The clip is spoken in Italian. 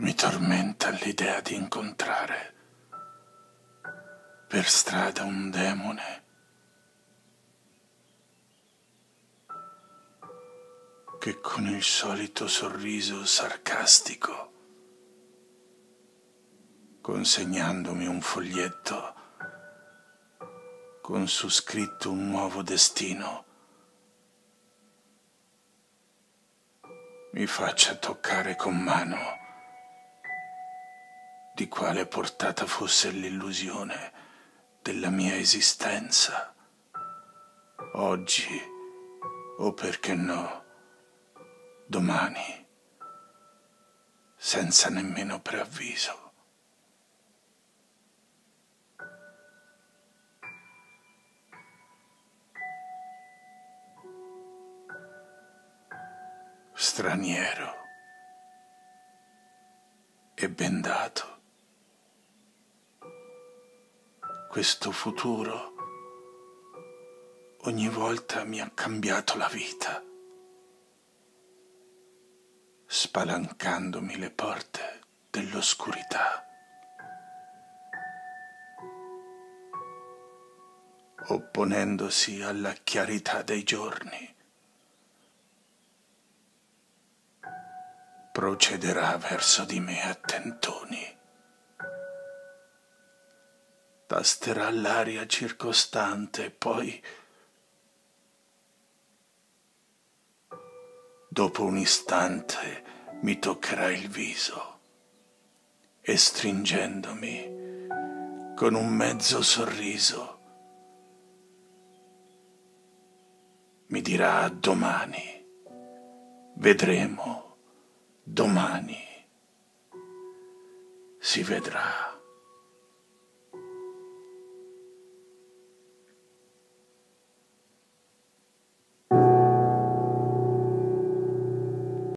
Mi tormenta l'idea di incontrare per strada un demone. Che con il solito sorriso sarcastico, consegnandomi un foglietto con su scritto un nuovo destino, mi faccia toccare con mano di quale portata fosse l'illusione della mia esistenza, oggi o perché no, domani, senza nemmeno preavviso. Straniero e bendato questo futuro ogni volta mi ha cambiato la vita, spalancandomi le porte dell'oscurità. opponendosi alla chiarità dei giorni. Procederà verso di me a tentoni tasterà l'aria circostante poi, dopo un istante, mi toccherà il viso e stringendomi con un mezzo sorriso mi dirà domani, vedremo domani, si vedrà.